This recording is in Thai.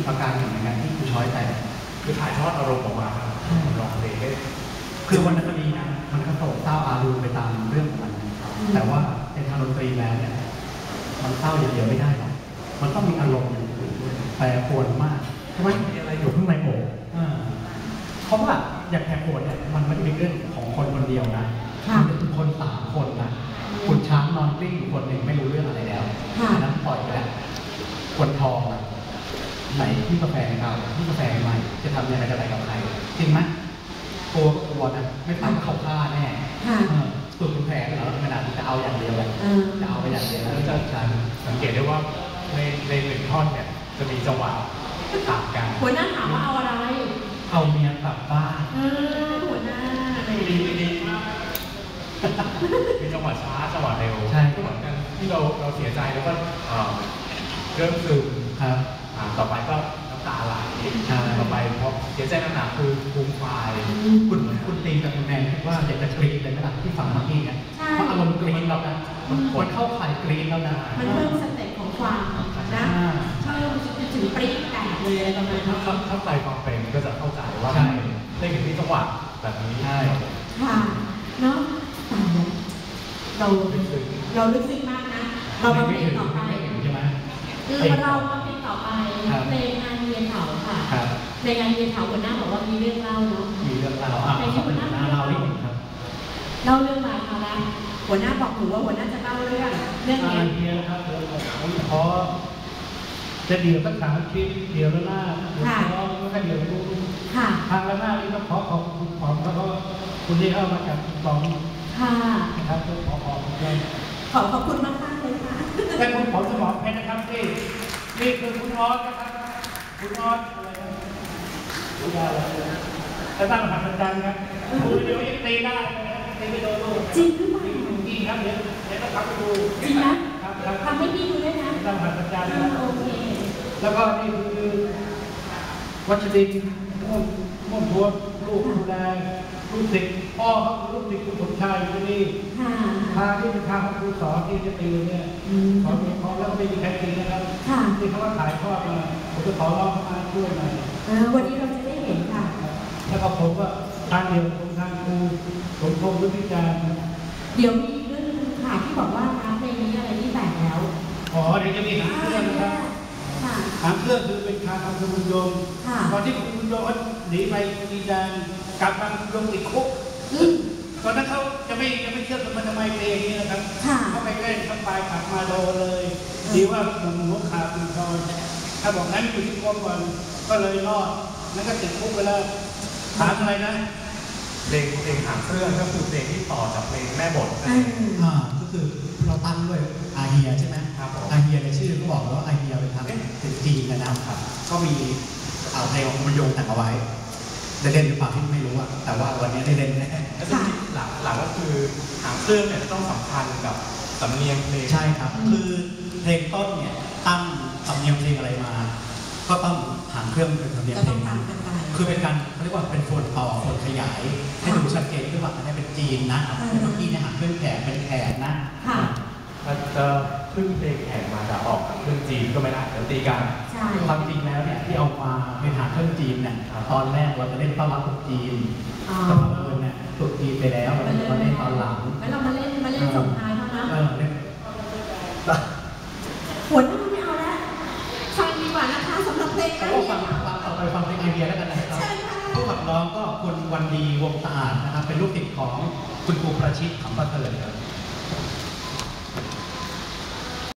อีกประการหนึ่งเหมือนกันที่ครูช้อยแต่งคือถ่ายทอดอารมณ์ออกมาครับร้องเพลงได้คือวรรณคดีนะมันก็โศกเศร้าอารูไปตามเรื่องของมันนะครับแต่ว่าในทางดนตรีแล้วเนี่ยมันเศร้าอย่างเดียวไม่ได้หรอกมันต้องมีอารมณ์อย่างอื่นด้วยแปรปรวนมากใช่ไหมมีอะไรอยู่ข้างในโอกอ่าเพราะว่าอย่างแปรปรวนเนี่ยมันไม่ได้เป็นเรื่องของคนคนเดียวนะค่ะมันเป็นคนสามคนนะคุณช้างนอนกลิ้งอยู่คนหนึ่งไม่รู้เรื่องอะไรแล้วค่ะอันนั้นปล่อยไปแล้วคนทอง อะไหนที่กาแฟเก่าที่กาแฟใหม่จะทำยังไงกับอะไรกับใครจริงไหมกลัวก็กลัวนะไม่ทำก็เขาฆ่าแน่ค่ะเออสูตรคุณแผนเหรอขนาดที่จะเอาอย่างเดียวเลยเออจะเอาไปอย่างเดียวแล้วแล้วจะจะใช้สังเกตได้ว่าในในหนึ่งท่อนเนี่ยจะมีจังหวะต่างกันหัวหน้าถามว่าเอาอะไร เอาเมียกลับบ้านเออหัวหน้าอะไรดีดีมากมีจังหวะช้าจังหวะเร็วใช่ก็เหมือนกันที่เราเราเสียใจแล้วก็เอ่อเริ่มซึมครับอ่า ต่อไปก็น้ำตาไหลใช่ต่อไปพอเสียใจหนักๆคือภูมิควายคุณคุณตีกับคุณแนนคิดว่าอยากจะกรี๊ดเลยไหมล่ะที่ฟังเมื่อกี้เนี่ยใช่เพราะอารมณ์กรี๊ดแล้วนะมันควรเข้าข่ายกรี๊ดแล้วนะมันเพิ่มสเต็ปของความนะอ่าเพิ่มถึงปรี๊ดแตกเลยอะไรประมาณถ้านี้ถ้าถ้าใจฟังเพลงก็จะเข้าใจว่าใช่ได้เห็นที่จังหวะแบบนี้ใช่ค่ะเนาะตายแล้วเราลึกซึ้งเราลึกซึ้งมากนะเรามาเพลงต่อไปไม่ถึงใช่ไหมคือเรามาเพลงต่อ ไปครับเพลงงานเวียนเถาค่ะครับในงานเวียนเถาหัวหน้าบอกว่ามีเรื่องเล่าเนาะมีเรื่องราวอะขอบคุณนะเรานิดหนึ่งครับเล่าเรื่องราวมาแล้วหัวหน้าบอกหนูว่าหัวหน้าจะเล่าเรื่องเรื่องอ่าเนี้ยเดียวนะครับเดี๋ยวผมขอจะเดียวสักสามชิ้นเดียวแล้วหน้าเดี๋ยวร้องแล้วก็เดียวรู้ค่ะทางละหน้านี่ต้องขอขอบคุณของแล้วก็คุณที่เข้ามาจากกองค่ะนะครับต้องขอขอบคุณด้วยขอขอบคุณมากมากๆเลยค่ะแต่คุณขอสมองเพชรนะครับที่ นี่คือคุณออสนครับคุณออสอะไรนะคุณยาอะไรนะแล้วตั้งหัดประจันครับคุณเดี๋ยวยังตีได้นะตีไม่โดนลูกจริงหรือเปล่าจริงครับเดี๋ยวเดี๋ยวต้องขับไปดูจริงนะครับครับทำให้พี่ดูด้วยนะตั้งหัดประจันครับโอเคแล้วก็นี่คือวัชรินม่วงม่วงทวมลูกดูแลลูกศิษย์พ่อลูกศิษย์คุณสมชายอยู่ที่นี่ค่ะทางที่เป็นทางของครูสอนที่จะตีเนี่ยอืมขอเพียงพอแล้วไม่มีใครตี ถ่ายทอดมาผมจะขอร้องมาช่วยหน่อยเออวันนี้เราจะได้เห็นค่ะ แล้วก็ผมก็ทางเดียวผมทางครูผมคงวิพิจารณ์เดี๋ยวมีเรื่องนึงค่ะที่บอกว่าน้ำเพลงนี้อะไรที่แตกแล้วขอเดี๋ยวจะมีหางเครื่องนะครับค่ะหางเครื่องคือเป็นทางของคุณบุญยงค่ะตอนที่คุณบุญยงเขาหนีไปดีแดงกลับมาคุณบุญยงติดคุกอืมตอนนั้นเขาจะไม่จะไม่เชื่อกันมาทำไมเพลงนี้นะครับค่ะเขาไปเล่นเขาไปกลับมาโดนเลย ดีว่าหนุ่มหัวขาดคุณทอนถ้าบอกนั้นอยู่ที่กรมก่อนก็เลยรอดแล้วก็ติดคุกไปแล้วถามอะไรนะเพลงเพลงหางเครื่องก็คือเพลงที่ต่อจากเพลงแม่บทนั่นอืเองมอ่าก็คือเราตั้งด้วยอาเฮียใช่ไหมครับผมอาเฮียในชื่อก็บอกแล้วว่าอาเฮียเป็นทางติดจีนนะครับ ก็มีเอาเพลงของคุณโยงแต่งเอาไว้ได้เล่นหรือเปล่าที่ไม่รู้อะแต่ว่าวันนี้ได้เล่นแน่แล้วจริงๆหลักหลักก็คือหางเครื่องเนี่ยต้องสัมพันธ์กับ สำเนียงเพลงใช่ครับ คือเพลงต้นเนี่ยตั้งสำเนียงเพลงอะไรมา ก็ต้องหางเครื่องเป็นสำเนียงก็เพลต้องงตานั้มนกันไปคือเป็นการเขาเรียกว่าเป็นส่วนต่อส่วนขยายให้ดูชัดเจนขึ้นว่าอันนี้เป็นจีนนะอืมเมื่อกี้เนี่ยหางเครื่องแขกเป็นแขกนะค่ะถ้าจะพึ่งเพลงแขกมาจะออกกับเครื่องจีนก็ไม่ได้เดี๋ยวตีกันใช่ความจริงแล้วเนี่ยที่เอามาเป็นหางเครื่องจีนเนี่ยครับตอนแรกเราจะเล่นต้อนรับตรุ๊จีนอ๋อแต่บังเอิญเนี่ยตรุ๊จีนไปแล้วเราจะมาเล่นตอนหลังแล้วเรามาเล่นมาเล่นส่งท้ายเท่า นั้นเออเล่นหัวหน้าไม่เอาแล้วฟังดีกว่านะคะสำหรับเพลงแต่นั้นว่าฟังฟังต่อไปฟังเพลงไอเดียแล้วกันนะครับเชิญค่ะผู้ขับร้องก็คุณวันดีวงสะอาดนะครับเป็นลูกศิษย์ของคุณครูประชิตขำประเสริฐครับ